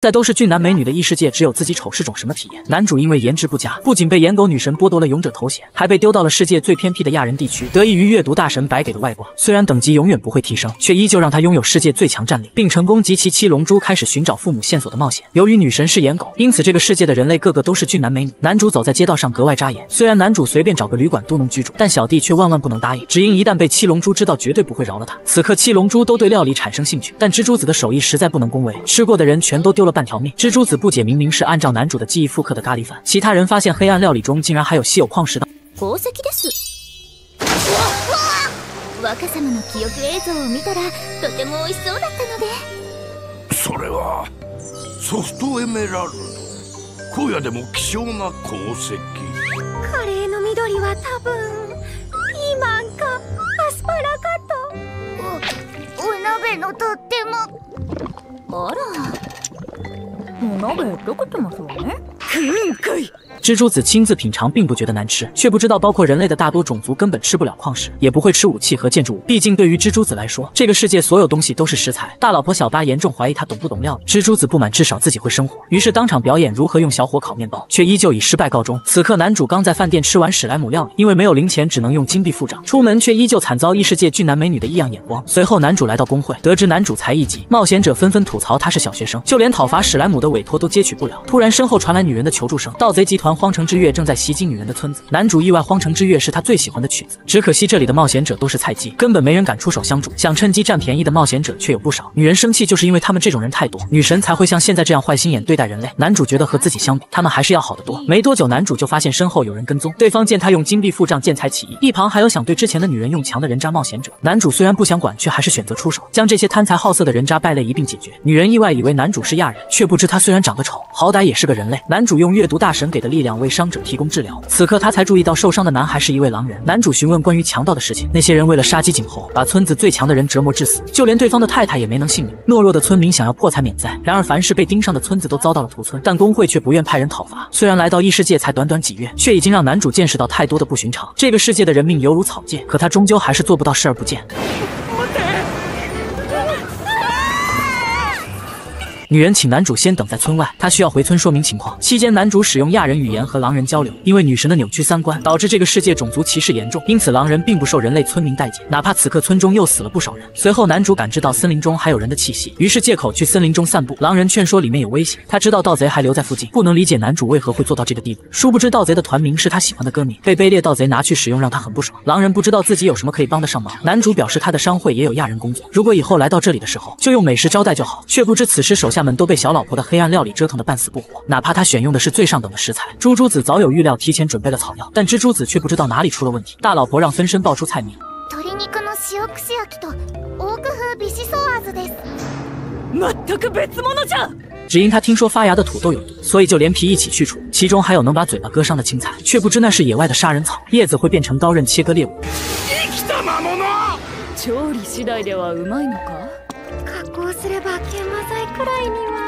在都是俊男美女的异世界，只有自己丑是种什么体验？男主因为颜值不佳，不仅被颜狗女神剥夺了勇者头衔，还被丢到了世界最偏僻的亚人地区。得益于阅读大神白给的外挂，虽然等级永远不会提升，却依旧让他拥有世界最强战力，并成功集齐七龙珠，开始寻找父母线索的冒险。由于女神是颜狗，因此这个世界的人类个个都是俊男美女。男主走在街道上格外扎眼，虽然男主随便找个旅馆都能居住，但小弟却万万不能答应，只因一旦被七龙珠知道，绝对不会饶了他。此刻七龙珠都对料理产生兴趣，但蜘蛛子的手艺实在不能恭维，吃过的人全都丢了半条命。蜘蛛。子不解，明明是按照男主的记忆复刻的咖喱饭，其他人发现黑暗料理中竟然还有稀有矿石的。宝石です。若様の記憶映像を見たらとても美味しそうだったので。それはソフトエメラルド。荒野でも希少な鉱石。カレーの緑は多分ピーマンかアスパラかと。お鍋のとっても。あら。 我也都可这么说呢。可以。蜘蛛子亲自品尝，并不觉得难吃，却不知道包括人类的大多种族根本吃不了矿石，也不会吃武器和建筑物。毕竟对于蜘蛛子来说，这个世界所有东西都是食材。大老婆小八严重怀疑他懂不懂料理。蜘蛛子不满，至少自己会生活，于是当场表演如何用小火烤面包，却依旧以失败告终。此刻男主刚在饭店吃完史莱姆料理，因为没有零钱，只能用金币付账。出门却依旧惨遭异世界俊男美女的异样眼光。随后男主来到工会，得知男主才艺级，冒险者纷纷吐槽他是小学生，就连讨伐史莱姆的委托都接取不了。突然身后传来女人的求助声，盗贼集团。荒城之月正在袭击女人的村子，男主意外荒城之月是他最喜欢的曲子，只可惜这里的冒险者都是菜鸡，根本没人敢出手相助。想趁机占便宜的冒险者却有不少。女人生气就是因为他们这种人太多，女神才会像现在这样坏心眼对待人类。男主觉得和自己相比，他们还是要好得多。没多久，男主就发现身后有人跟踪，对方见他用金币付账，见财起意。一旁还有想对之前的女人用强的人渣冒险者。男主虽然不想管，却还是选择出手，将这些贪财好色的人渣败类一并解决。女人意外以为男主是亚人，却不知他虽然长得丑，好歹也是个人类。男主用阅读大神给的力力量为伤者提。供治疗。此刻他才注意到受伤的男孩是一位狼人。男主询问关于强盗的事情，那些人为了杀鸡儆猴，把村子最强的人折磨致死，就连对方的太太也没能幸免。懦弱的村民想要破财免灾，然而凡是被盯上的村子都遭到了屠村，但工会却不愿派人讨伐。虽然来到异世界才短短几月，却已经让男主见识到太多的不寻常。这个世界的人命犹如草芥，可他终究还是做不到视而不见。女人请男主先等在村外，她需要回村说明情况。期间，男主使用亚人语言和狼人交流。因为女神的扭曲三观，导致这个世界种族歧视严重，因此狼人并不受人类村民待见。哪怕此刻村中又死了不少人。随后，男主感知到森林中还有人的气息，于是借口去森林中散步。狼人劝说里面有危险，他知道盗贼还留在附近，不能理解男主为何会做到这个地步。殊不知盗贼的团名是他喜欢的歌名，被卑劣盗贼拿去使用，让他很不爽。狼人不知道自己有什么可以帮得上忙。男主表示他的商会也有亚人工作，如果以后来到这里的时候就用美食招待就好。却不知此时手下。他们都被小老婆的黑暗料理折腾得半死不活，哪怕他选用的是最上等的食材。猪猪子早有预料，提前准备了草药，但蜘蛛子却不知道哪里出了问题。大老婆让分身报出菜名，只因他听说发芽的土豆有毒，所以就连皮一起去除，其中还有能把嘴巴割伤的青菜，却不知那是野外的杀人草，叶子会变成刀刃切割猎物。加工すれば研磨剤くらいには。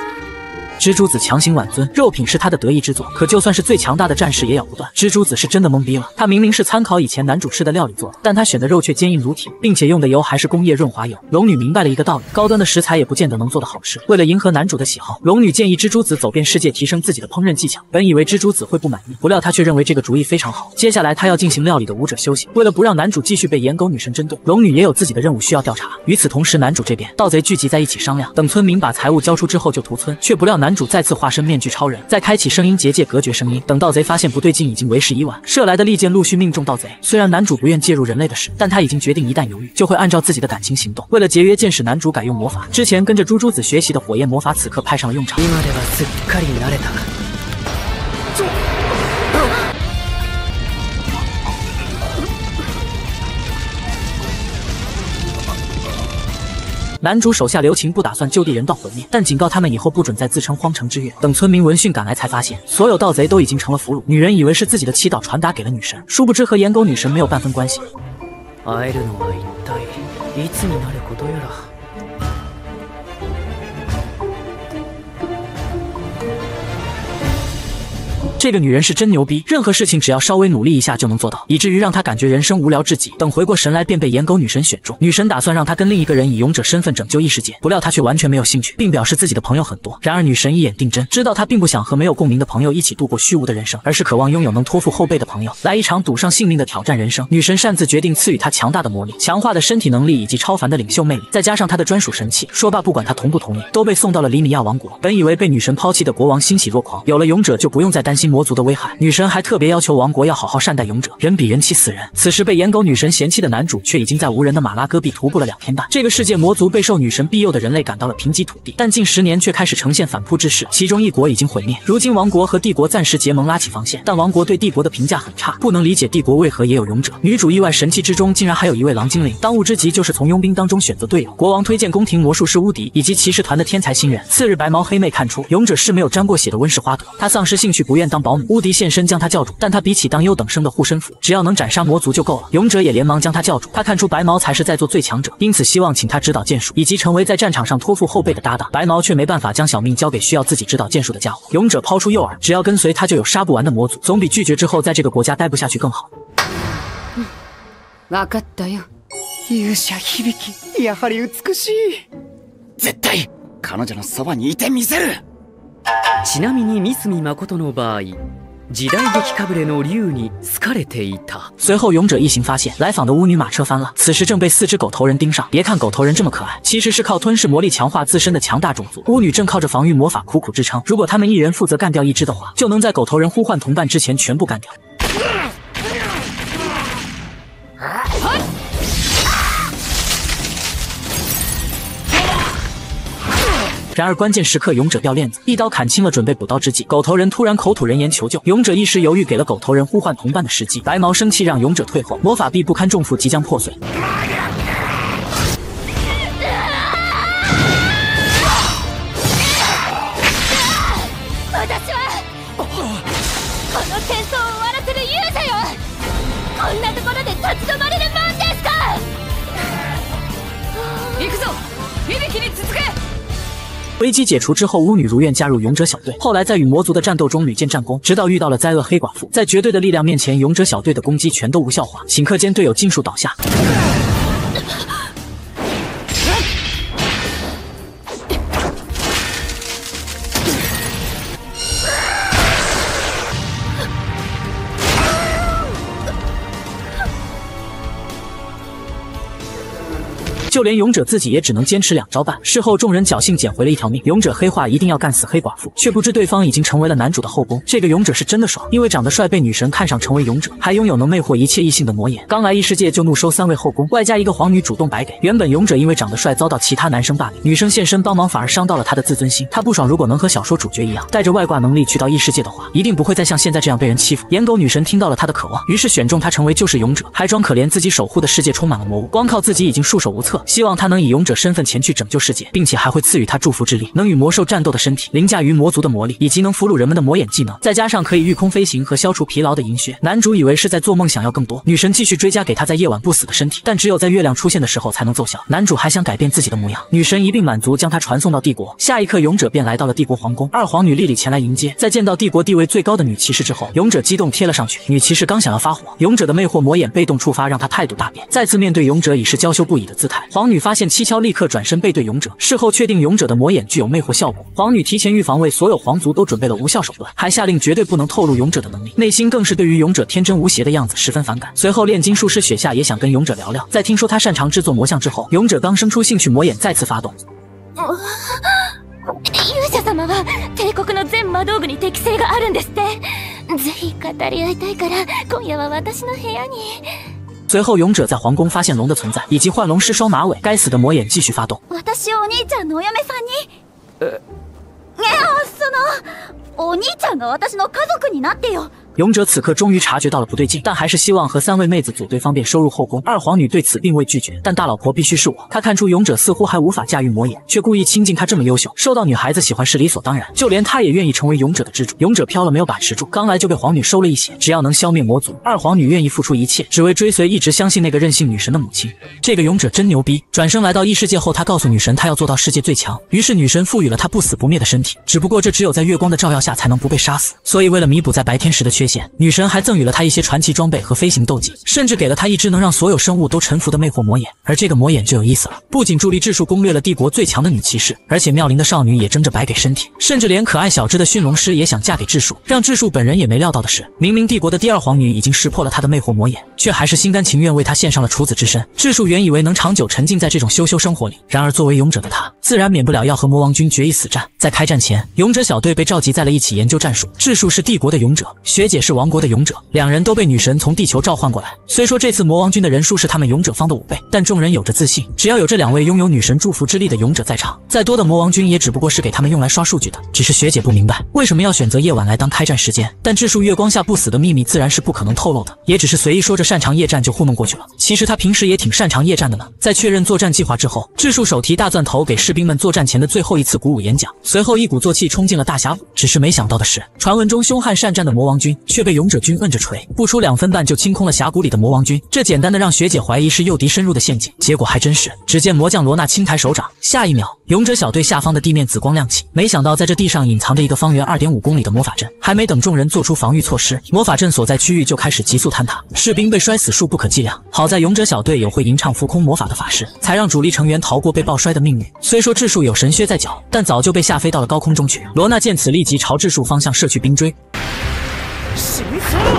蜘蛛子强行挽尊，肉品是他的得意之作。可就算是最强大的战士也咬不断。蜘蛛子是真的懵逼了。他明明是参考以前男主吃的料理做的，但他选的肉却坚硬如铁，并且用的油还是工业润滑油。龙女明白了一个道理：高端的食材也不见得能做得好吃。为了迎合男主的喜好，龙女建议蜘蛛子走遍世界，提升自己的烹饪技巧。本以为蜘蛛子会不满意，不料他却认为这个主意非常好。接下来他要进行料理的武者修行。为了不让男主继续被颜狗女神针对，龙女也有自己的任务需要调查。与此同时，男主这边盗贼聚集在一起商量，等村民把财物交出之后就屠村。却不料男男主再次化身。面具超人再开启声音结界隔绝声音，等盗贼发现不对劲，已经为时已晚。射来的利剑陆续命中盗贼。虽然男主不愿介入人类的事，但他已经决定，一旦犹豫，就会按照自己的感情行动。为了节约剑矢，男主改用魔法。之前跟着猪猪子学习的火焰魔法，此刻派上了用场。男主手下留情，不打算就地人道毁灭，但警告他们以后不准再自称荒城之月。等村民闻讯赶来，才发现所有盗贼都已经成了俘虏。女人以为是自己的祈祷传达给了女神，殊不知和颜狗女神没有半分关系。这个女人是真牛逼，任何事情只要稍微努力一下就能做到，以至于让她感觉人生无聊至极。等回过神来，便被颜狗女神选中。女神打算让她跟另一个人以勇者身份拯救异世界，不料她却完全没有兴趣，并表示自己的朋友很多。然而女神一眼定真，知道她并不想和没有共鸣的朋友一起度过虚无的人生，而是渴望拥有能托付后辈的朋友，来一场赌上性命的挑战人生。女神擅自决定赐予她强大的魔力、强化的身体能力以及超凡的领袖魅力，再加上她的专属神器。说罢，不管她同不同意，都被送到了里米亚王国。本以为被女神抛弃的国王欣喜若狂，有了勇者就不用再担心魔族的危害。女神还特别要求王国要好好善待勇者，人比人气死人。此时被颜狗女神嫌弃的男主，却已经在无人的马拉戈壁徒步了两天半。这个世界魔族备受女神庇佑的人类赶到了贫瘠土地，但近十年却开始呈现反扑之势，其中一国已经毁灭。如今王国和帝国暂时结盟，拉起防线，但王国对帝国的评价很差，不能理解帝国为何也有勇者。女主意外神器之中竟然还有一位狼精灵，当务之急就是从佣兵当中选择队友。国王推荐宫廷魔术师乌迪以及骑士团的天才新人。次日，白毛黑妹看出勇者是没有沾过血的温室花朵，她丧失兴趣，不愿当保姆。乌迪现身将她叫住，但他比起当优等生的护身符，只要能斩杀魔族就够了。勇者也连忙将他叫住，他看出白毛才是在座最强者，因此希望请他指导剑术，以及成为在战场上托付后辈的搭档。白毛却没办法将小命交给需要自己指导剑术的家伙。勇者抛出诱饵，只要跟随他就有杀不完的魔族，总比拒绝之后在这个国家待不下去更好。分かったよ。勇者響き、やはり美しい。絶対彼女のそばにいてみせる。 ちなみに三角誠の場合。时代劇かぶれの竜に好かれていた。随后，勇者一行发现来访的巫女马车翻了，此时正被四只狗头人盯上。别看狗头人这么可爱，其实是靠吞噬魔力强化自身的强大种族。巫女正靠着防御魔法苦苦支撑，如果他们一人负责干掉一只的话，就能在狗头人呼唤同伴之前全部干掉。 然而关键时刻，勇者掉链子，一刀砍清了准备补刀之际，狗头人突然口吐人言求救，勇者一时犹豫，给了狗头人呼唤同伴的时机。白毛生气，让勇者退后，魔法币不堪重负，即将破碎。危机解除之后，巫女如愿加入勇者小队。后来在与魔族的战斗中屡建战功，直到遇到了灾厄黑寡妇，在绝对的力量面前，勇者小队的攻击全都无效化，顷刻间队友尽数倒下。就连勇者自己也只能坚持两招半。事后众人侥幸捡回了一条命。勇者黑化一定要干死黑寡妇，却不知对方已经成为了男主的后宫。这个勇者是真的爽，因为长得帅被女神看上成为勇者，还拥有能魅惑一切异性的魔眼。刚来异世界就怒收三位后宫，外加一个皇女主动白给。原本勇者因为长得帅遭到其他男生霸凌，女生现身帮忙反而伤到了他的自尊心。他不爽，如果能和小说主角一样带着外挂能力去到异世界的话，一定不会再像现在这样被人欺负。颜狗女神听到了他的渴望，于是选中他成为救世勇者，还装可怜自己守护的世界充满了魔物，光靠自己已经束手无策，希望他能以勇。者身份前去拯救世界，并且还会赐予他祝福之力，能与魔兽战斗的身体，凌驾于魔族的魔力，以及能俘虏人们的魔眼技能，再加上可以御空飞行和消除疲劳的银靴。男主以为是在做梦，想要更多。女神继续追加给他在夜晚不死的身体，但只有在月亮出现的时候才能奏效。男主还想改变自己的模样，女神一并满足，将他传送到帝国。下一刻，勇者便来到了帝国皇宫。二皇女莉莉前来迎接，在见到帝国地位最高的女骑士之后，勇者激动贴了上去。女骑士刚想要发火，勇者的魅惑魔眼被动触发，让他态度大变，再次面对勇者已是娇羞不已的姿态。皇女发现蹊跷，立刻转身背。对勇者，事后确定勇者的魔眼具有魅惑效果。皇女提前预防，为所有皇族都准备了无效手段，还下令绝对不能透露勇者的能力。内心更是对于勇者天真无邪的样子十分反感。随后，炼金术师雪夏也想跟勇者聊聊。在听说他擅长制作魔像之后，勇者刚生出兴趣，魔眼再次发动。勇者様は帝国の全魔道具に適性があるんですって。ぜひ語り合いたいから、今夜は私の部屋に。 随后，勇者在皇宫发现龙的存在，以及幻龙师双马尾。该死的魔眼继续发动。私お兄ちゃんのお嫁さんに。え。そのお兄ちゃんが私の家族になってよ。 勇者此刻终于察觉到了不对劲，但还是希望和三位妹子组队，方便收入后宫。二皇女对此并未拒绝，但大老婆必须是我。她看出勇者似乎还无法驾驭魔眼，却故意亲近他，这么优秀，受到女孩子喜欢是理所当然。就连她也愿意成为勇者的支柱。勇者飘了，没有把持住，刚来就被皇女收了一血。只要能消灭魔族，二皇女愿意付出一切，只为追随一直相信那个任性女神的母亲。这个勇者真牛逼！转生来到异世界后，他告诉女神，他要做到世界最强。于是女神赋予了他不死不灭的身体，只不过这只有在月光的照耀下才能不被杀死。所以为了弥补在白天时的缺缺陷，女神还赠予了他一些传奇装备和飞行斗技，甚至给了他一只能让所有生物都臣服的魅惑魔眼。而这个魔眼就有意思了，不仅助力智树攻略了帝国最强的女骑士，而且妙龄的少女也争着白给身体，甚至连可爱小只的驯龙师也想嫁给智树。让智树本人也没料到的是，明明帝国的第二皇女已经识破了他的魅惑魔眼，却还是心甘情愿为他献上了处子之身。智树原以为能长久沉浸在这种羞羞生活里，然而作为勇者的他，自然免不了要和魔王军决一死战。在开战前，勇者小队被召集在了一起研究战术。智树是帝国的勇者，学姐是王国的勇者，两人都被女神从地球召唤过来。虽说这次魔王军的人数是他们勇者方的五倍，但众人有着自信，只要有这两位拥有女神祝福之力的勇者在场，再多的魔王军也只不过是给他们用来刷数据的。只是学姐不明白为什么要选择夜晚来当开战时间，但智树月光下不死的秘密自然是不可能透露的，也只是随意说着擅长夜战就糊弄过去了。其实他平时也挺擅长夜战的呢。在确认作战计划之后，智树手提大钻头给士兵们作战前的最后一次鼓舞演讲，随后一鼓作气冲进了大峡谷。只是没想到的是，传闻中凶悍善战的魔王军却被勇者军摁着锤，不出两分半就清空了峡谷里的魔王军。这简单的让学姐怀疑是诱敌深入的陷阱，结果还真是。只见魔将罗娜轻抬手掌，下一秒，勇者小队下方的地面紫光亮起。没想到在这地上隐藏着一个方圆二点五公里的魔法阵，还没等众人做出防御措施，魔法阵所在区域就开始急速坍塌，士兵被摔死数不可计量。好在勇者小队有会吟唱浮空魔法的法师，才让主力成员逃过被爆摔的命运。虽说智树有神靴在脚，但早就被吓飞到了高空中去。罗娜见此，立即朝智树方向射去冰锥。行に。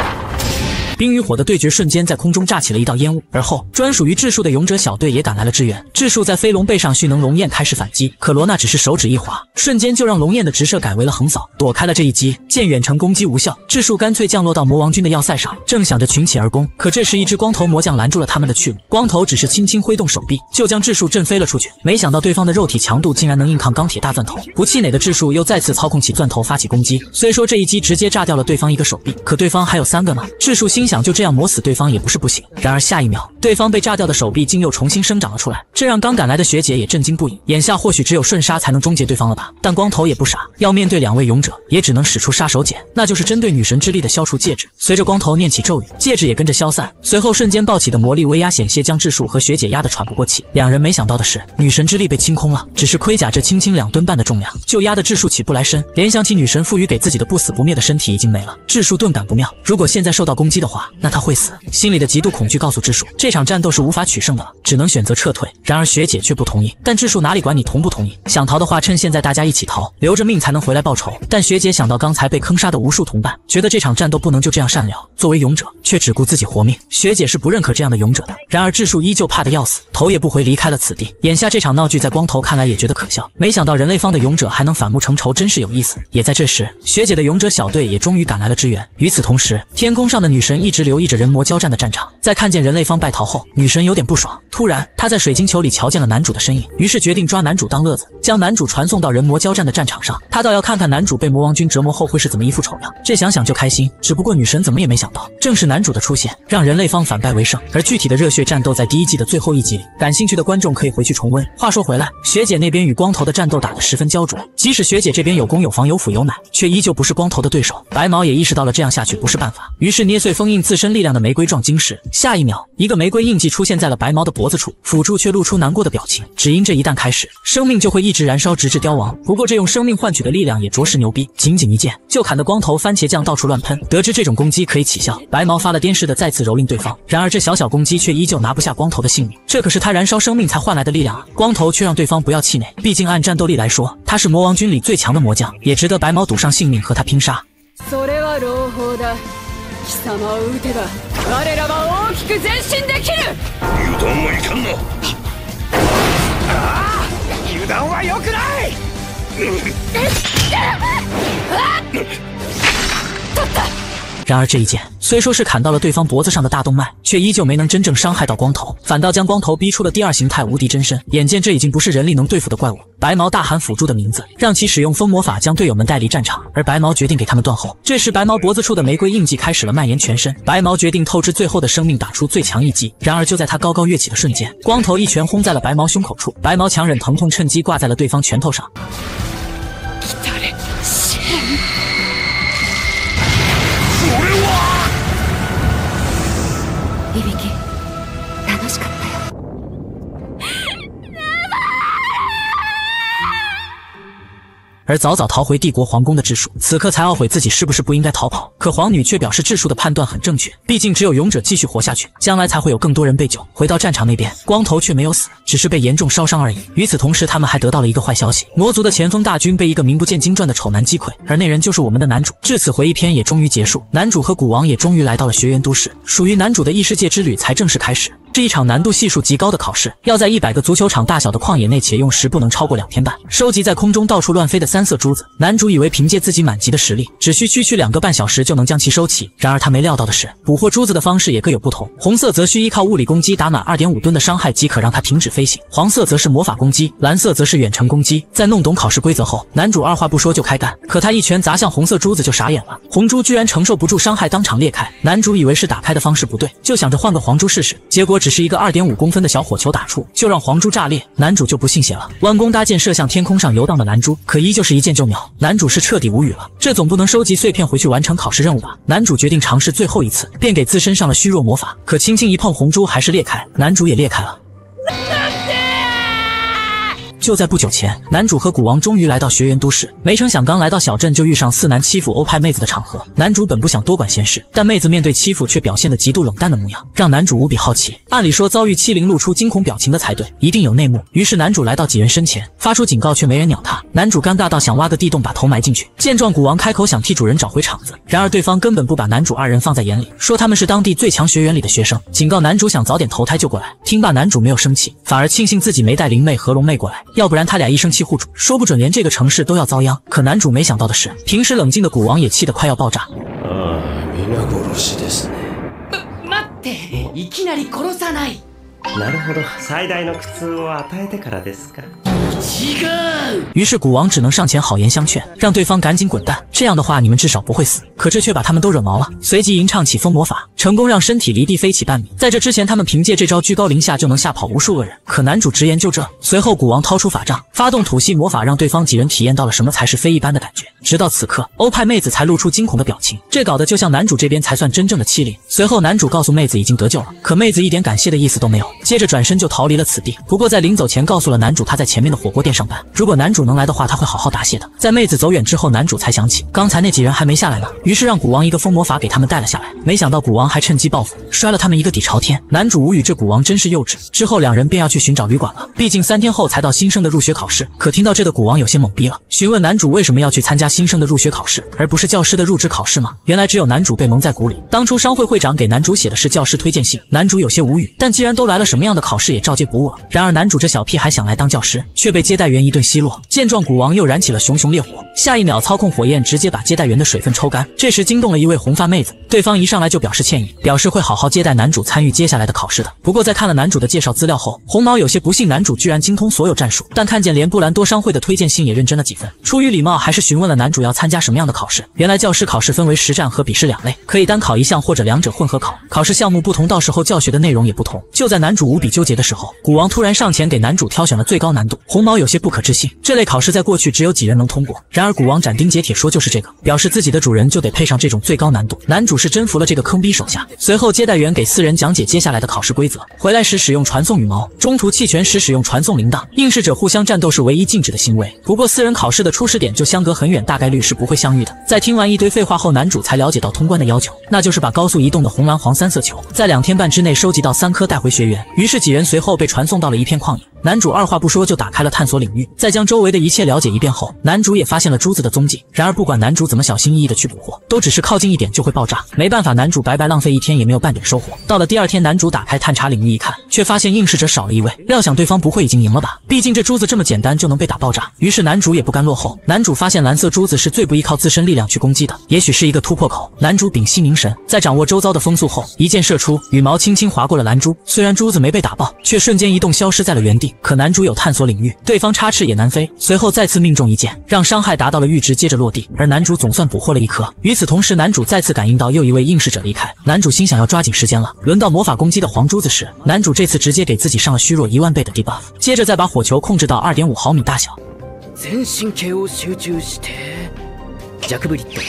冰与火的对决瞬间在空中炸起了一道烟雾，而后专属于智树的勇者小队也赶来了支援。智树在飞龙背上蓄能龙焰开始反击，可罗娜只是手指一划，瞬间就让龙焰的直射改为了横扫，躲开了这一击。见远程攻击无效，智树干脆降落到魔王军的要塞上，正想着群起而攻，可这时一只光头魔将拦住了他们的去路。光头只是轻轻挥动手臂，就将智树震飞了出去。没想到对方的肉体强度竟然能硬抗钢铁大钻头，不气馁的智树又再次操控起钻头发起攻击。虽说这一击直接炸掉了对方一个手臂，可对方还有三个呢。智树心想就这样磨死对方也不是不行。然而下一秒，对方被炸掉的手臂竟又重新生长了出来，这让刚赶来的学姐也震惊不已。眼下或许只有瞬杀才能终结对方了吧？但光头也不傻，要面对两位勇者，也只能使出杀手锏，那就是针对女神之力的消除戒指。随着光头念起咒语，戒指也跟着消散，随后瞬间暴起的魔力威压险些将智树和学姐压得喘不过气。两人没想到的是，女神之力被清空了，只是盔甲这轻轻两吨半的重量，就压得智树起不来身。联想起女神赋予给自己的不死不灭的身体已经没了，智树顿感不妙。如果现在受到攻击的话，那他会死。心里的极度恐惧告诉智树，这场战斗是无法取胜的了，只能选择撤退。然而学姐却不同意，但智树哪里管你同不同意？想逃的话，趁现在大家一起逃，留着命才能回来报仇。但学姐想到刚才被坑杀的无数同伴，觉得这场战斗不能就这样善了。作为勇者，却只顾自己活命，学姐是不认可这样的勇者的。然而智树依旧怕得要死，头也不回离开了此地。眼下这场闹剧，在光头看来也觉得可笑。没想到人类方的勇者还能反目成仇，真是有意思。也在这时，学姐的勇者小队也终于赶来了支援。与此同时，天空上的女神一一直留意着人魔交战的战场，在看见人类方败逃后，女神有点不爽。突然，她在水晶球里瞧见了男主的身影，于是决定抓男主当乐子，将男主传送到人魔交战的战场上。她倒要看看男主被魔王军折磨后会是怎么一副丑样。这想想就开心。只不过女神怎么也没想到，正是男主的出现，让人类方反败为胜。而具体的热血战斗在第一季的最后一集里，感兴趣的观众可以回去重温。话说回来，学姐那边与光头的战斗打得十分焦灼，即使学姐这边有攻有防有辅有奶，却依旧不是光头的对手。白毛也意识到了这样下去不是办法，于是捏碎封印印自身力量的玫瑰状晶石。下一秒，一个玫瑰印记出现在了白毛的脖子处，辅助却露出难过的表情。只因这一旦开始，生命就会一直燃烧，直至凋亡。不过这用生命换取的力量也着实牛逼，仅仅一剑就砍得光头番茄酱到处乱喷。得知这种攻击可以起效，白毛发了癫似的再次蹂躏对方。然而这小小攻击却依旧拿不下光头的性命，这可是他燃烧生命才换来的力量啊！光头却让对方不要气馁，毕竟按战斗力来说，他是魔王军里最强的魔将，也值得白毛赌上性命和他拼杀。貴様を撃てば我らは大きく前進できる。油断はいかんな。ああ油断は良くない。取っ！た然而这一剑虽说是砍到了对方脖子上的大动脉，却依旧没能真正伤害到光头，反倒将光头逼出了第二形态无敌真身。眼见这已经不是人力能对付的怪物，白毛大喊辅助的名字，让其使用风魔法将队友们带离战场。而白毛决定给他们断后。这时白毛脖子处的玫瑰印记开始了蔓延全身，白毛决定透支最后的生命打出最强一击。然而就在他高高跃起的瞬间，光头一拳轰在了白毛胸口处，白毛强忍疼痛，趁机挂在了对方拳头上。而早早逃回帝国皇宫的智树，此刻才懊悔自己是不是不应该逃跑。可皇女却表示智树的判断很正确，毕竟只有勇者继续活下去，将来才会有更多人被救。回到战场那边，光头却没有死，只是被严重烧伤而已。与此同时，他们还得到了一个坏消息：魔族的前锋大军被一个名不见经传的丑男击溃，而那人就是我们的男主。至此，回忆篇也终于结束，男主和古王也终于来到了学园都市，属于男主的异世界之旅才正式开始。是一场难度系数极高的考试，要在一百个足球场大小的旷野内，且用时不能超过两天半，收集在空中到处乱飞的三色珠子。男主以为凭借自己满级的实力，只需区区两个半小时就能将其收齐。然而他没料到的是，捕获珠子的方式也各有不同。红色则需依靠物理攻击打满二点五吨的伤害即可让它停止飞行，黄色则是魔法攻击，蓝色则是远程攻击。在弄懂考试规则后，男主二话不说就开干。可他一拳砸向红色珠子就傻眼了，红珠居然承受不住伤害当场裂开。男主以为是打开的方式不对，就想着换个黄珠试试，结果只是一个二点五。公分的小火球打出，就让黄珠炸裂。男主就不信邪了，弯弓搭箭射向天空上游荡的蓝珠，可依旧是一箭就秒。男主是彻底无语了，这总不能收集碎片回去完成考试任务吧？男主决定尝试最后一次，便给自身上了虚弱魔法，可轻轻一碰，红珠还是裂开，男主也裂开了。就在不久前，男主和古王终于来到学园都市，没成想刚来到小镇就遇上四男欺负欧派妹子的场合。男主本不想多管闲事，但妹子面对欺负却表现得极度冷淡的模样，让男主无比好奇。按理说遭遇欺凌露出惊恐表情的才对，一定有内幕。于是男主来到几人身前，发出警告，却没人鸟他。男主尴尬到想挖个地洞把头埋进去。见状，古王开口想替主人找回场子，然而对方根本不把男主二人放在眼里，说他们是当地最强学员里的学生，警告男主想早点投胎就过来。听罢，男主没有生气，反而庆幸自己没带灵妹和龙妹过来。要不然他俩一生气护主，说不准连这个城市都要遭殃。可男主没想到的是，平时冷静的古王也气得快要爆炸。なるほど最大の苦痛を与えてからですか 于是古王只能上前好言相劝，让对方赶紧滚蛋。这样的话，你们至少不会死。可这却把他们都惹毛了，随即吟唱起风魔法，成功让身体离地飞起半米。在这之前，他们凭借这招居高临下就能吓跑无数恶人。可男主直言就这。随后，古王掏出法杖，发动吐息魔法，让对方几人体验到了什么才是飞一般的感觉。直到此刻，欧派妹子才露出惊恐的表情，这搞得就像男主这边才算真正的欺凌。随后，男主告诉妹子已经得救了，可妹子一点感谢的意思都没有，接着转身就逃离了此地。不过在临走前，告诉了男主他在前面的火锅店上班，如果男主能来的话，他会好好答谢的。在妹子走远之后，男主才想起刚才那几人还没下来呢，于是让古王一个风魔法给他们带了下来。没想到古王还趁机报复，摔了他们一个底朝天。男主无语，这古王真是幼稚。之后两人便要去寻找旅馆了，毕竟三天后才到新生的入学考试。可听到这的古王有些懵逼了，询问男主为什么要去参加新生的入学考试，而不是教师的入职考试吗？原来只有男主被蒙在鼓里。当初商会会长给男主写的是教师推荐信，男主有些无语。但既然都来了，什么样的考试也照接不误了。然而男主这小屁孩想来当教师，却被接待员一顿奚落。见状，古王又燃起了熊熊烈火，下一秒操控火焰直接把接待员的水分抽干。这时惊动了一位红发妹子，对方一上来就表示歉意，表示会好好接待男主参与接下来的考试的。不过在看了男主的介绍资料后，红毛有些不信男主居然精通所有战术，但看见连布兰多商会的推荐信也认真了几分。出于礼貌，还是询问了男主要参加什么样的考试。原来教师考试分为实战和笔试两类，可以单考一项或者两者混合考。考试项目不同，到时候教学的内容也不同。就在男主无比纠结的时候，古王突然上前给男主挑选了最高难度。红毛有些不可置信，这类考试在过去只有几人能通过。然而古王斩钉截铁说就是这个，表示自己的主人就得配上这种最高难度。男主是真服了这个坑逼手下。随后接待员给四人讲解接下来的考试规则：回来时使用传送羽毛，中途弃权时使用传送铃铛，应试者互相战斗是唯一禁止的行为。不过四人考试的初始点就相隔很远，大概率是不会相遇的。在听完一堆废话后，男主才了解到通关的要求，那就是把高速移动的红蓝黄三色球在两天半之内收集到三颗带回学员。于是几人随后被传送到了一片旷野。男主二话不说就打开开了探索领域，在将周围的一切了解一遍后，男主也发现了珠子的踪迹。然而不管男主怎么小心翼翼的去捕获，都只是靠近一点就会爆炸。没办法，男主白白浪费一天也没有半点收获。到了第二天，男主打开探查领域一看，却发现应试者少了一位。料想对方不会已经赢了吧？毕竟这珠子这么简单就能被打爆炸。于是男主也不甘落后。男主发现蓝色珠子是最不依靠自身力量去攻击的，也许是一个突破口。男主屏息凝神，在掌握周遭的风速后，一箭射出，羽毛轻轻划过了蓝珠。虽然珠子没被打爆，却瞬间移动消失在了原地。可男主有探索领域，对方插翅也难飞。随后再次命中一箭，让伤害达到了阈值，接着落地。而男主总算捕获了一颗。与此同时，男主再次感应到又一位应试者离开。男主心想要抓紧时间了。轮到魔法攻击的黄珠子时，男主这次直接给自己上了虚弱一万倍的 debuff，接着再把火球控制到二点五毫米大小。全神経を集中してジャクブリッド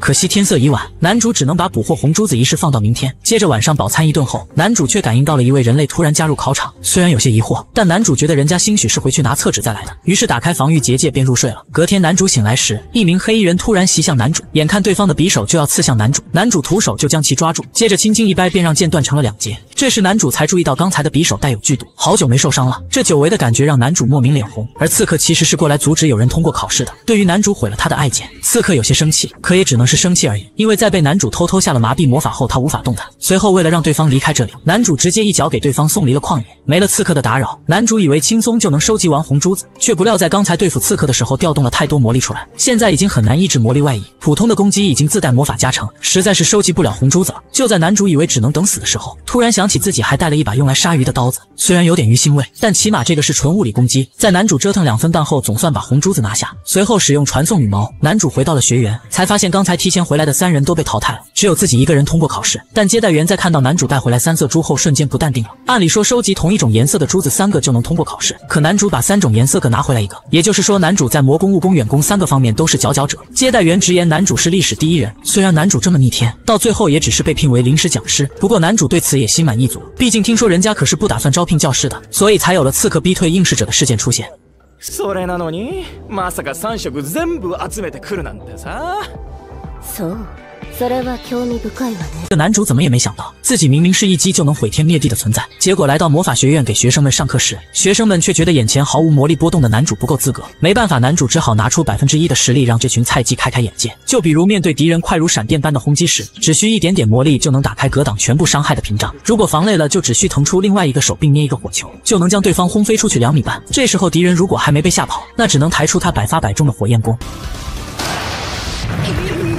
可惜天色已晚，男主只能把捕获红珠子一事放到明天。接着晚上饱餐一顿后，男主却感应到了一位人类突然加入考场。虽然有些疑惑，但男主觉得人家兴许是回去拿厕纸再来的，于是打开防御结界便入睡了。隔天男主醒来时，一名黑衣人突然袭向男主，眼看对方的匕首就要刺向男主，男主徒手就将其抓住，接着轻轻一掰便让剑断成了两截。这时男主才注意到刚才的匕首带有剧毒，好久没受伤了，这久违的感觉让男主莫名脸红。而刺客其实是过来阻止有人通过考试的。对于男主毁了他的爱剑，刺客有些生气，可也只能是生气而已，因为在被男主偷偷下了麻痹魔法后，他无法动弹。随后为了让对方离开这里，男主直接一脚给对方送离了旷野。没了刺客的打扰，男主以为轻松就能收集完红珠子，却不料在刚才对付刺客的时候调动了太多魔力出来，现在已经很难抑制魔力外溢，普通的攻击已经自带魔法加成，实在是收集不了红珠子了。就在男主以为只能等死的时候，突然想起自己还带了一把用来杀鱼的刀子，虽然有点鱼腥味，但起码这个是纯物理攻击。在男主折腾两分半后，总算把红珠子拿下。随后使用传送羽毛，男主回到了学园，才发现刚才提前回来的三人都被淘汰了，只有自己一个人通过考试。但接待员在看到男主带回来三色珠后，瞬间不淡定了。按理说收集同一种颜色的珠子三个就能通过考试，可男主把三种颜色各拿回来一个，也就是说男主在魔攻、物攻、远攻三个方面都是佼佼者。接待员直言男主是历史第一人，虽然男主这么逆天，到最后也只是被聘为临时讲师。不过男主对此也心满意足，毕竟听说人家可是不打算招聘教师的，所以才有了刺客逼退应试者的事件出现。それなのにまさか3色全部集めてくるなんてさ そうそれは興味深いわね这男主怎么也没想到，自己明明是一击就能毁天灭地的存在，结果来到魔法学院给学生们上课时，学生们却觉得眼前毫无魔力波动的男主不够资格。没办法，男主只好拿出百分之一的实力，让这群菜鸡开开眼界。就比如面对敌人快如闪电般的轰击时，只需一点点魔力就能打开格挡全部伤害的屏障；如果防累了，就只需腾出另外一个手并捏一个火球，就能将对方轰飞出去两米半。这时候敌人如果还没被吓跑，那只能抬出他百发百中的火焰弓。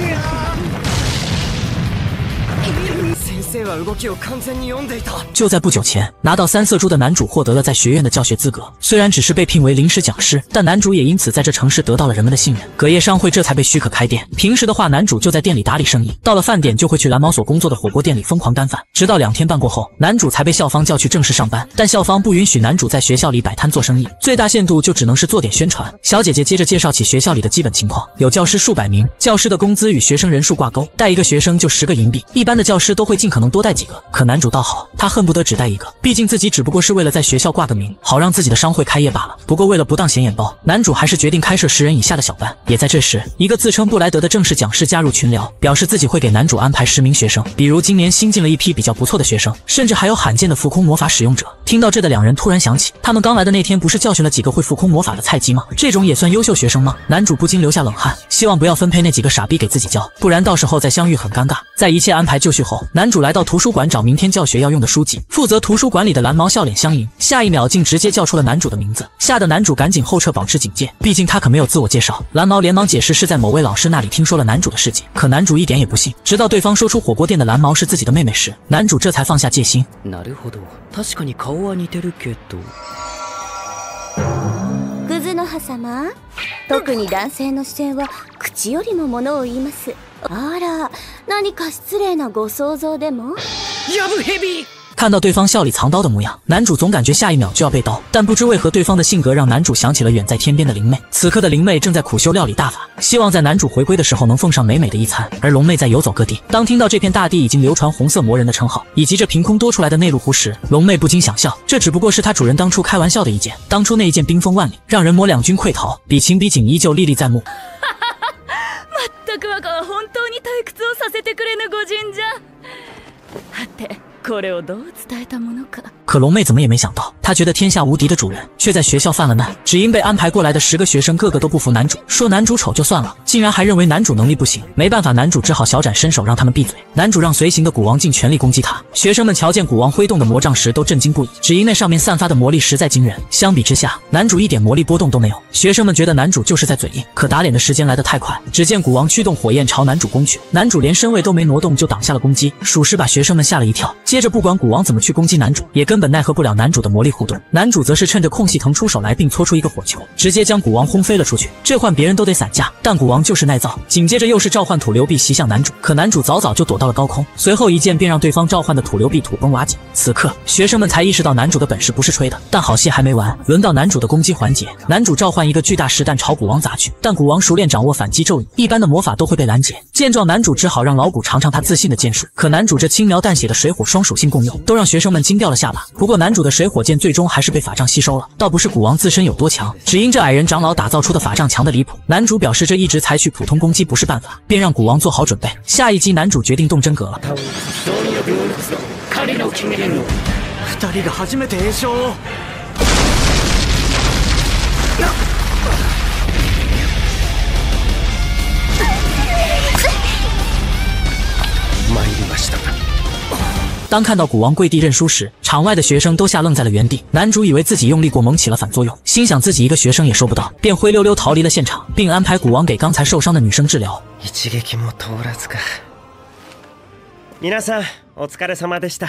就在不久前，拿到三色珠的男主获得了在学院的教学资格。虽然只是被聘为临时讲师，但男主也因此在这城市得到了人们的信任。隔夜商会这才被许可开店。平时的话，男主就在店里打理生意，到了饭点就会去蓝毛所工作的火锅店里疯狂干饭。直到两天半过后，男主才被校方叫去正式上班。但校方不允许男主在学校里摆摊做生意，最大限度就只能是做点宣传。小姐姐接着介绍起学校里的基本情况：有教师数百名，教师的工资与学生人数挂钩，带一个学生就十个银币。一般的教师都会尽可能多带几个，可男主倒好，他恨不得只带一个，毕竟自己只不过是为了在学校挂个名，好让自己的商会开业罢了。不过为了不当显眼包，男主还是决定开设十人以下的小班。也在这时，一个自称布莱德的正式讲师加入群聊，表示自己会给男主安排十名学生，比如今年新进了一批比较不错的学生，甚至还有罕见的浮空魔法使用者。听到这的两人突然想起，他们刚来的那天不是教训了几个会浮空魔法的菜鸡吗？这种也算优秀学生吗？男主不禁流下冷汗，希望不要分配那几个傻逼给自己教，不然到时候再相遇很尴尬。在一切安排就绪后，男主来到图书馆找明天教学要用的书籍。负责图书馆里的蓝毛笑脸相迎，下一秒竟直接叫出了男主的名字，吓得男主赶紧后撤，保持警戒。毕竟他可没有自我介绍。蓝毛连忙解释是在某位老师那里听说了男主的事迹，可男主一点也不信。直到对方说出火锅店的蓝毛是自己的妹妹时，男主这才放下戒心。なるほど確かに顔は似てるけど 母様？特に男性の視線は口よりもものを言います。あら何か失礼なご想像でも？ヤブヘビ看到对方笑里藏刀的模样，男主总感觉下一秒就要被刀，但不知为何对方的性格让男主想起了远在天边的灵妹。此刻的灵妹正在苦修料理大法，希望在男主回归的时候能奉上美美的一餐。而龙妹在游走各地，当听到这片大地已经流传红色魔人的称号，以及这凭空多出来的内陆湖时，龙妹不禁想笑，这只不过是她主人当初开玩笑的一剑。当初那一剑冰封万里，让人魔两军溃逃，比情比景依旧历历在目。全く若は本当に退屈をさせてくれぬ御仁じゃはて これをどう伝えたものか。可龙妹怎么也没想到，她觉得天下无敌的主人，却在学校犯了难。只因被安排过来的十个学生个个都不服男主，说男主丑就算了，竟然还认为男主能力不行。没办法，男主只好小展身手，让他们闭嘴。男主让随行的古王尽全力攻击他。学生们瞧见古王挥动的魔杖时，都震惊不已，只因那上面散发的魔力实在惊人。相比之下，男主一点魔力波动都没有。学生们觉得男主就是在嘴硬，可打脸的时间来得太快。只见古王驱动火焰朝男主攻去，男主连身位都没挪动就挡下了攻击，属实把学生们吓了一跳。 接着不管古王怎么去攻击男主，也根本奈何不了男主的魔力护盾。男主则是趁着空隙腾出手来，并搓出一个火球，直接将古王轰飞了出去。这换别人都得散架，但古王就是耐造。紧接着又是召唤土流壁袭向男主，可男主早早就躲到了高空，随后一剑便让对方召唤的土流壁土崩瓦解。此刻学生们才意识到男主的本事不是吹的，但好戏还没完，轮到男主的攻击环节。男主召唤一个巨大石弹朝古王砸去，但古王熟练掌握反击咒语，一般的魔法都会被拦截。见状，男主只好让老古尝尝他自信的剑术。可男主这轻描淡写的水火双属性共用，都让学生们惊掉了下巴。不过男主的水火剑最终还是被法杖吸收了，倒不是古王自身有多强，只因这矮人长老打造出的法杖强的离谱。男主表示这一直采取普通攻击不是办法，便让古王做好准备。下一集男主决定动真格了。当看到古王跪地认输时，场外的学生都吓愣在了原地。男主以为自己用力过猛起了反作用，心想自己一个学生也收不到，便灰溜溜逃离了现场，并安排古王给刚才受伤的女生治疗。一撃も通らずか皆さんお疲れ様でした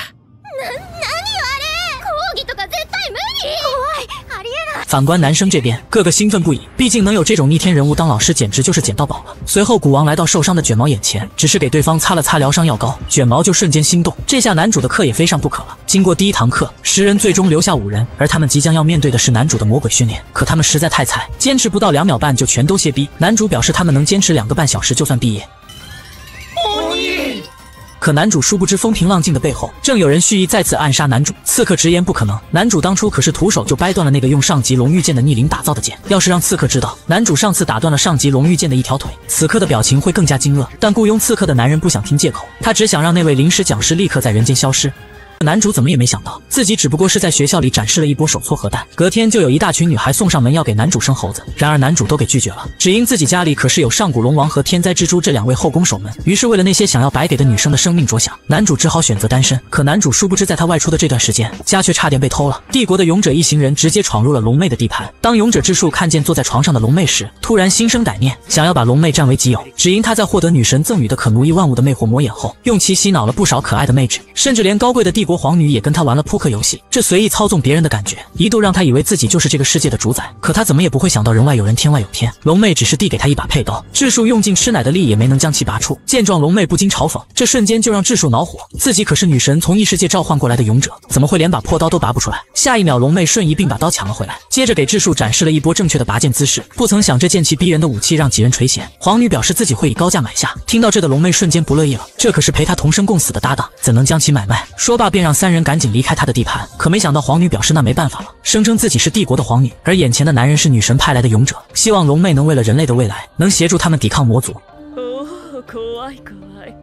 反观男生这边，个个兴奋不已，毕竟能有这种逆天人物当老师，简直就是捡到宝了。随后，古王来到受伤的卷毛眼前，只是给对方擦了擦疗伤药膏，卷毛就瞬间心动。这下男主的课也非上不可了。经过第一堂课，十人最终留下五人，而他们即将要面对的是男主的魔鬼训练。可他们实在太菜，坚持不到两秒半就全都歇逼。男主表示他们能坚持两个半小时就算毕业。可男主殊不知，风平浪静的背后，正有人蓄意再次暗杀男主。刺客直言不可能，男主当初可是徒手就掰断了那个用上级龙玉剑的逆鳞打造的剑。要是让刺客知道，男主上次打断了上级龙玉剑的一条腿，此刻的表情会更加惊愕。但雇佣刺客的男人不想听借口，他只想让那位临时讲师立刻在人间消失。男主怎么也没想到，自己只不过是在学校里展示了一波手搓核弹，隔天就有一大群女孩送上门要给男主生猴子。然而男主都给拒绝了，只因自己家里可是有上古龙王和天灾蜘蛛这两位后宫守门。于是为了那些想要白给的女生的生命着想，男主只好选择单身。可男主殊不知，在他外出的这段时间，家却差点被偷了。帝国的勇者一行人直接闯入了龙妹的地盘。当勇者之术看见坐在床上的龙妹时，突然心生歹念，想要把龙妹占为己有。只因他在获得女神赠予的可奴役万物的魅惑魔眼后，用其洗脑了不少可爱的妹纸，甚至连高贵的帝国皇女也跟他玩了扑克游戏。这随意操纵别人的感觉，一度让他以为自己就是这个世界的主宰。可他怎么也不会想到，人外有人，天外有天。龙妹只是递给他一把佩刀，智树用尽吃奶的力也没能将其拔出。见状，龙妹不禁嘲讽，这瞬间就让智树恼火。自己可是女神从异世界召唤过来的勇者，怎么会连把破刀都拔不出来？下一秒，龙妹瞬移并把刀抢了回来，接着给智树展示了一波正确的拔剑姿势。不曾想，这剑气逼人的武器让几人垂涎。皇女表示自己会以高价买下。听到这的龙妹瞬间不乐意了，这可是陪她同生共死的搭档，怎能将其买卖？说罢便让三人赶紧离开他的地盘。可没想到，皇女表示那没办法了，声称自己是帝国的皇女，而眼前的男人是女神派来的勇者，希望龙妹能为了人类的未来，能协助他们抵抗魔族。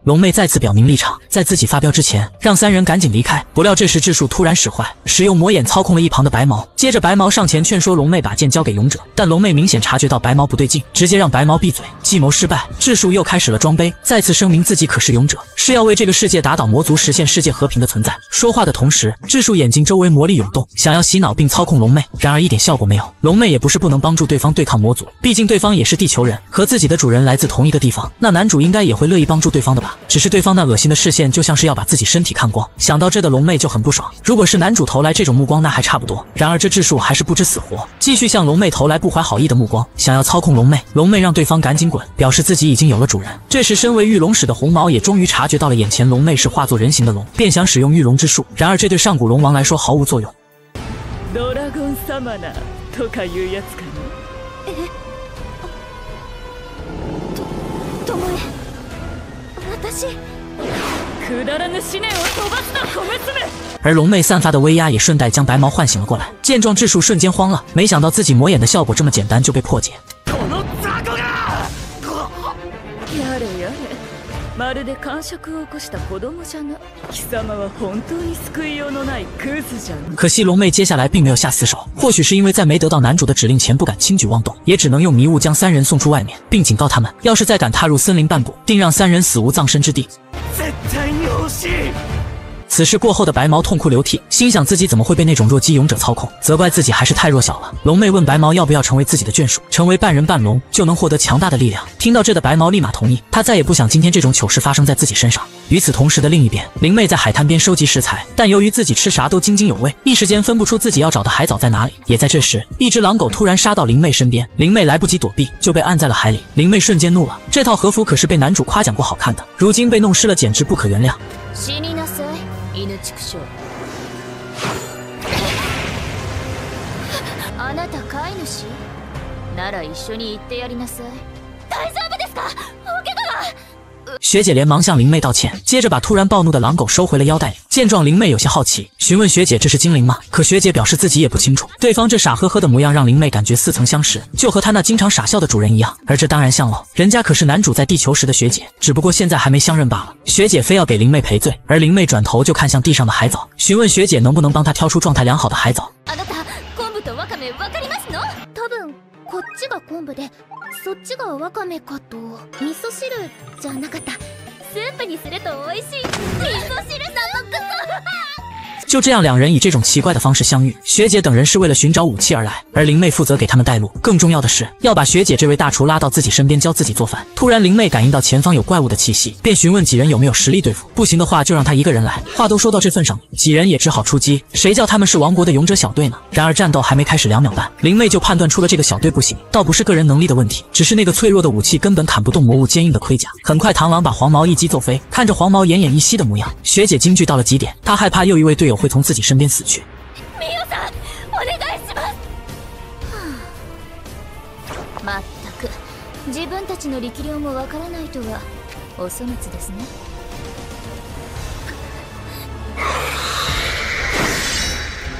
おお怖い怖い龙妹再次表明立场，在自己发飙之前，让三人赶紧离开。不料这时智树突然使坏，使用魔眼操控了一旁的白毛。接着白毛上前劝说龙妹把剑交给勇者，但龙妹明显察觉到白毛不对劲，直接让白毛闭嘴。计谋失败，智树又开始了装杯，再次声明自己可是勇者，是要为这个世界打倒魔族，实现世界和平的存在。说话的同时，智树眼睛周围魔力涌动，想要洗脑并操控龙妹，然而一点效果没有。龙妹也不是不能帮助对方对抗魔族，毕竟对方也是地球人，和自己的主人来自同一个地方，那男主应该也会乐意帮助对方的吧。 只是对方那恶心的视线，就像是要把自己身体看光。想到这的龙妹就很不爽。如果是男主投来这种目光，那还差不多。然而这智树还是不知死活，继续向龙妹投来不怀好意的目光，想要操控龙妹。龙妹让对方赶紧滚，表示自己已经有了主人。这时，身为御龙使的红毛也终于察觉到了眼前龙妹是化作人形的龙，便想使用御龙之术。然而这对上古龙王来说毫無作用。ドラゴンサマナーとかいうやつか 私くだらぬ思念を飛ばすな小娘而龙妹散发的威压也顺带将白毛唤醒了过来。见状，智树瞬间慌了，没想到自己魔眼的效果这么简单就被破解。 この雑魚がやれやれ まるで感触を起こした子供じゃな貴様は本当に救いようのないクズじゃな可惜龙妹接下来并没有下死手，或许是因为在没得到男主的指令前不敢轻举妄动，也只能用迷雾将三人送出外面，并警告他们，要是再敢踏入森林半步，定让三人死无葬身之地。絶対に欲しい 此事过后的白毛痛哭流涕，心想自己怎么会被那种弱鸡勇者操控，责怪自己还是太弱小了。龙妹问白毛要不要成为自己的眷属，成为半人半龙就能获得强大的力量。听到这的白毛立马同意，他再也不想今天这种糗事发生在自己身上。与此同时的另一边，灵妹在海滩边收集食材，但由于自己吃啥都津津有味，一时间分不出自己要找的海藻在哪里。也在这时，一只狼狗突然杀到灵妹身边，灵妹来不及躲避，就被按在了海里。灵妹瞬间怒了，这套和服可是被男主夸奖过好看的，如今被弄湿了，简直不可原谅。犬畜生。あなた飼い主？なら一緒に行ってやりなさい。大丈夫ですか？学姐连忙向灵妹道歉，接着把突然暴怒的狼狗收回了腰带里。见状，灵妹有些好奇，询问学姐这是精灵吗？可学姐表示自己也不清楚。对方这傻呵呵的模样让灵妹感觉似曾相识，就和她那经常傻笑的主人一样。而这当然像喽，人家可是男主在地球时的学姐，只不过现在还没相认罢了。学姐非要给灵妹赔罪，而灵妹转头就看向地上的海藻，询问学姐能不能帮她挑出状态良好的海藻。あなた昆布とワカメわかりますの多分こっちが昆布で そっちがワカメかと。味噌汁じゃなかった。スープにすると美味しい。味噌汁さんのクソ。就这样，两人以这种奇怪的方式相遇。学姐等人是为了寻找武器而来，而灵妹负责给他们带路。更重要的是，要把学姐这位大厨拉到自己身边教自己做饭。突然，灵妹感应到前方有怪物的气息，便询问几人有没有实力对付。不行的话，就让他一个人来。话都说到这份上，几人也只好出击。谁叫他们是王国的勇者小队呢？然而战斗还没开始两秒半，灵妹就判断出了这个小队不行，倒不是个人能力的问题，只是那个脆弱的武器根本砍不动魔物坚硬的盔甲。很快，螳螂把黄毛一击揍飞。看着黄毛奄奄一息的模样，学姐惊惧到了极点，她害怕又一位队友会从自己身边死去。ミオさんお願いしますまったく自分たちの力量もわからないとはお粗末ですね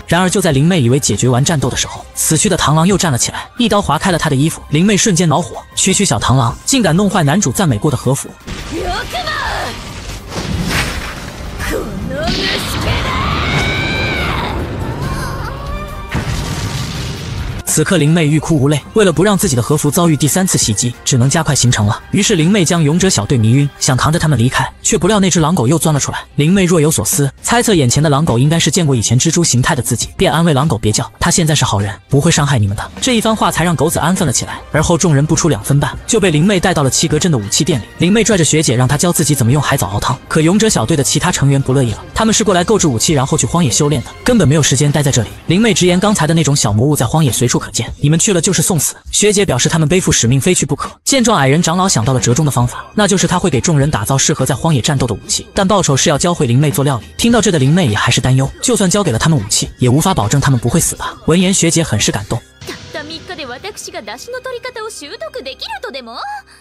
然而，就在灵妹以为解决完战斗的时候，死去的螳螂又站了起来，一刀划开了她的衣服。灵妹瞬间恼火，区区小螳螂竟敢弄坏男主赞美过的和服。 此刻，灵妹欲哭无泪，为了不让自己的和服遭遇第三次袭击，只能加快行程了。于是，灵妹将勇者小队迷晕，想扛着他们离开，却不料那只狼狗又钻了出来。灵妹若有所思，猜测眼前的狼狗应该是见过以前蜘蛛形态的自己，便安慰狼狗别叫，他现在是好人，不会伤害你们的。这一番话才让狗子安分了起来。而后，众人不出两分半，就被灵妹带到了七格镇的武器店里。灵妹拽着学姐，让她教自己怎么用海藻熬汤。可勇者小队的其他成员不乐意了，他们是过来购置武器，然后去荒野修炼的，根本没有时间待在这里。灵妹直言，刚才的那种小魔物在荒野随处可见，你们去了就是送死。学姐表示他们背负使命，非去不可。见状，矮人长老想到了折中的方法，那就是他会给众人打造适合在荒野战斗的武器，但报酬是要教会灵妹做料理。听到这的灵妹也还是担忧，就算教给了他们武器，也无法保证他们不会死吧。闻言，学姐很是感动。たった3日で私が出汁の取り方を習得できるとでもそっちの心配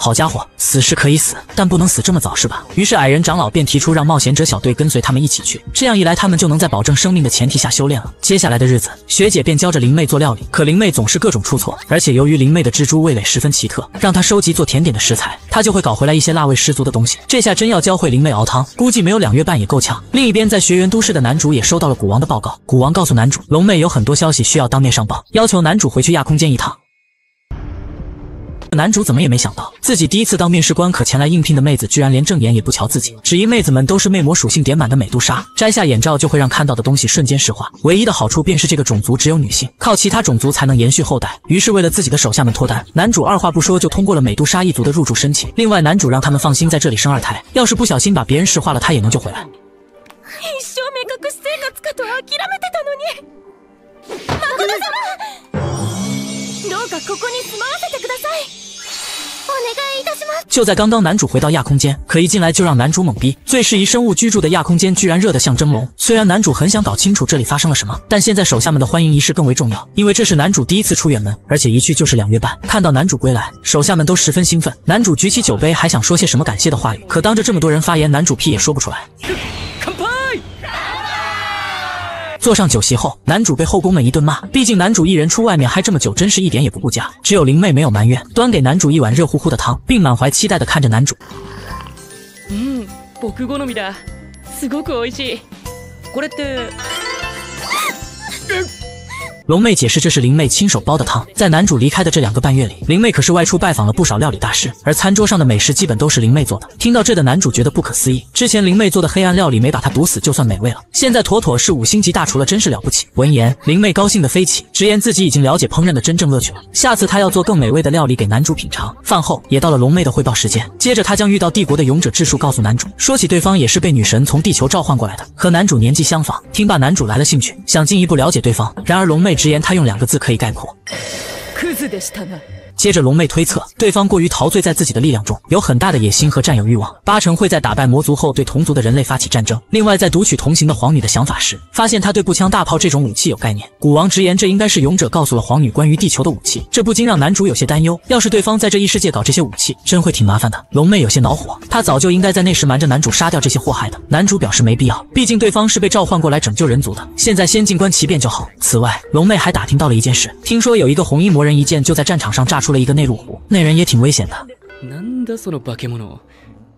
好家伙，死是可以死，但不能死这么早是吧？于是矮人长老便提出让冒险者小队跟随他们一起去，这样一来他们就能在保证生命的前提下修炼了。接下来的日子，学姐便教着灵妹做料理，可灵妹总是各种出错，而且由于灵妹的蜘蛛味蕾十分奇特，让她收集做甜点的食材，她就会搞回来一些辣味十足的东西。这下真要教会灵妹熬汤，估计没有两月半也够呛。另一边，在学园都市的男主也收到了古王的报告，古王告诉男主，龙妹有很多消息需要当面上报，要求男主回去亚空间一趟。男主怎么也没想到，自己第一次当面试官可前来应聘的妹子，居然连正眼也不瞧自己，只因妹子们都是魅魔属性点满的美杜莎，摘下眼罩就会让看到的东西瞬间石化。唯一的好处便是这个种族只有女性，靠其他种族才能延续后代。于是为了自己的手下们脱单，男主二话不说就通过了美杜莎一族的入住申请。另外，男主让他们放心在这里生二胎，要是不小心把别人石化了，他也能救回来。どうかここに住まわせてくださいお願いいたします就在刚刚，男主回到亚空间，可一进来就让男主懵逼。最适宜生物居住的亚空间，居然热得像蒸笼。虽然男主很想搞清楚这里发生了什么，但现在手下们的欢迎仪式更为重要，因为这是男主第一次出远门，而且一去就是两月半。看到男主归来，手下们都十分兴奋。男主举起酒杯，还想说些什么感谢的话语，可当着这么多人发言，男主屁也说不出来。 乾杯 坐上酒席后，男主被后宫们一顿骂，毕竟男主一人出外面嗨这么久，真是一点也不顾家。只有灵妹没有埋怨，端给男主一碗热乎乎的汤，并满怀期待的看着男主。嗯，僕好みだ。すごく美味しい。これって。 龙妹解释，这是灵妹亲手煲的汤。在男主离开的这两个半月里，灵妹可是外出拜访了不少料理大师，而餐桌上的美食基本都是灵妹做的。听到这的男主觉得不可思议，之前灵妹做的黑暗料理没把他毒死就算美味了，现在妥妥是五星级大厨了，真是了不起。闻言，灵妹高兴的飞起，直言自己已经了解烹饪的真正乐趣了，下次她要做更美味的料理给男主品尝。饭后也到了龙妹的汇报时间，接着她将遇到帝国的勇者智树告诉男主，说起对方也是被女神从地球召唤过来的，和男主年纪相仿。听罢，男主来了兴趣，想进一步了解对方。然而龙妹。直言，他用两个字可以概括。接着，龙妹推测对方过于陶醉在自己的力量中，有很大的野心和占有欲望，八成会在打败魔族后对同族的人类发起战争。另外，在读取同行的皇女的想法时，发现她对步枪、大炮这种武器有概念。古王直言，这应该是勇者告诉了皇女关于地球的武器，这不禁让男主有些担忧。要是对方在这异世界搞这些武器，真会挺麻烦的。龙妹有些恼火，她早就应该在那时瞒着男主杀掉这些祸害的。男主表示没必要，毕竟对方是被召唤过来拯救人族的，现在先静观其变就好。此外，龙妹还打听到了一件事，听说有一个红衣魔人一剑就在战场上炸出了一个内陆湖。那人也挺危险的。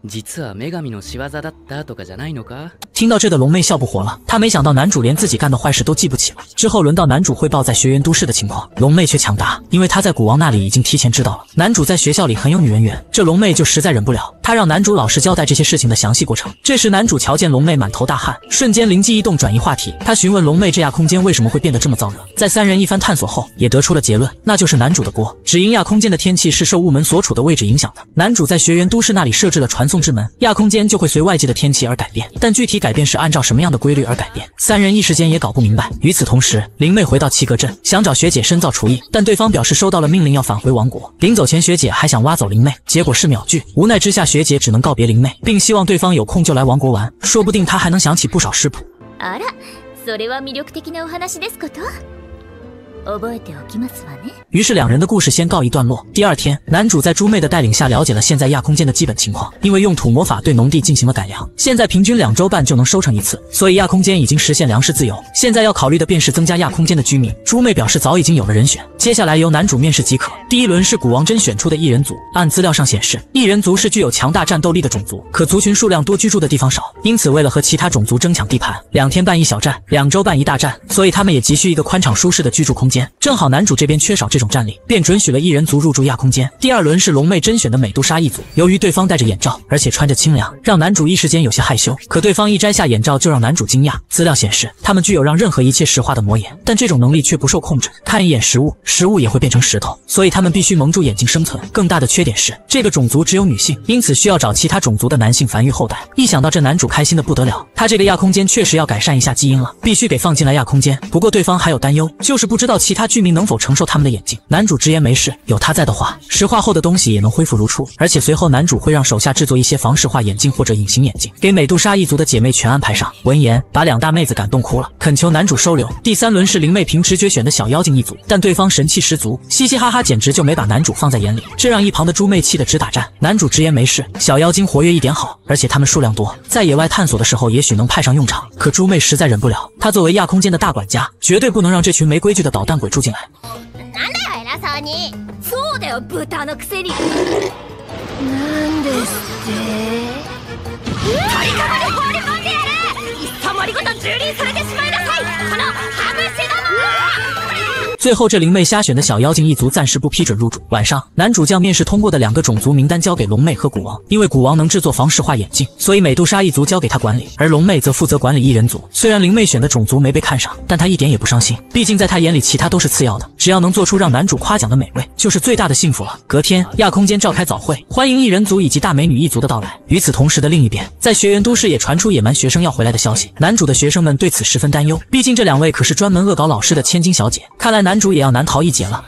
実は女神の仕業だったとかじゃないのか？听到这的龙妹笑不活了，她没想到男主连自己干的坏事都记不起了。之后轮到男主汇报在学园都市的情况，龙妹却抢答，因为她在古王那里已经提前知道了男主在学校里很有女人缘。这龙妹就实在忍不了，她让男主老实交代这些事情的详细过程。这时男主瞧见龙妹满头大汗，瞬间灵机一动转移话题，他询问龙妹这亚空间为什么会变得这么燥热。在三人一番探索后，也得出了结论，那就是男主的锅，只因亚空间的天气是受雾门所处的位置影响的。男主在学园都市那里设置了传 送之门，亚空。间就会随外界的天气而改变，但具体改变是按照什么样的规律而改变，三人一时间也搞不明白。与此同时，灵妹回到七格镇，想找学姐深造厨艺，但对方表示收到了命令要返回王国。临走前，学姐还想挖走灵妹，结果是秒拒。无奈之下，学姐只能告别灵妹，并希望对方有空就来王国玩，说不定她还能想起不少食谱。于是两人的故事先告一段落。第二天，男主在猪妹的带领下了解了现在亚空间的基本情况。因为用土魔法对农地进行了改良，现在平均两周半就能收成一次，所以亚空间已经实现粮食自由。现在要考虑的便是增加亚空间的居民。猪妹表示早已经有了人选，接下来由男主面试即可。第一轮是古王甄选出的异人族，按资料上显示，异人族是具有强大战斗力的种族，可族群数量多，居住的地方少，因此为了和其他种族争抢地盘，两天半一小战，两周半一大战，所以他们也急需一个宽敞舒适的居住空间。间正好男主这边缺少这种战力，便准许了异人族入住亚空间。第二轮是龙妹甄选的美杜莎一族，由于对方戴着眼罩，而且穿着清凉，让男主一时间有些害羞。可对方一摘下眼罩，就让男主惊讶。资料显示，他们具有让任何一切石化的魔眼，但这种能力却不受控制，看一眼食物，食物也会变成石头，所以他们必须蒙住眼睛生存。更大的缺点是，这个种族只有女性，因此需要找其他种族的男性繁育后代。一想到这，男主开心的不得了。他这个亚空间确实要改善一下基因了，必须给放进来亚空间。不过对方还有担忧，就是不知道其他居民能否承受他们的眼睛。男主直言没事，有他在的话，石化后的东西也能恢复如初。而且随后男主会让手下制作一些防石化眼镜或者隐形眼镜，给美杜莎一族的姐妹全安排上。闻言，把两大妹子感动哭了，恳求男主收留。第三轮是灵妹凭直觉选的小妖精一族，但对方神气十足，嘻嘻哈哈，简直就没把男主放在眼里，这让一旁的猪妹气得直打颤。男主直言没事，小妖精活跃一点好，而且他们数量多，在野外探索的时候也许能派上用场。可猪妹实在忍不了，她作为亚空间的大管家，绝对不能让这群没规矩的捣蛋蛋鬼住进来。なんだよ偉そうにそうだよ豚のくせになんですって鳥かごに放り込んでやるいっそ森ごと蹂躙されてしまい最后，这灵妹瞎选的小妖精一族暂时不批准入住。晚上，男主将面试通过的两个种族名单交给龙妹和古王，因为古王能制作防石化眼镜，所以美杜莎一族交给他管理，而龙妹则负责管理异人族。虽然灵妹选的种族没被看上，但她一点也不伤心，毕竟在她眼里，其他都是次要的，只要能做出让男主夸奖的美味，就是最大的幸福了。隔天，亚空间召开早会，欢迎异人族以及大美女一族的到来。与此同时的另一边，在学园都市也传出野蛮学生要回来的消息，男主的学生们对此十分担忧，毕竟这两位可是专门恶搞老师的千金小姐，看来男。男主也要难逃一劫了。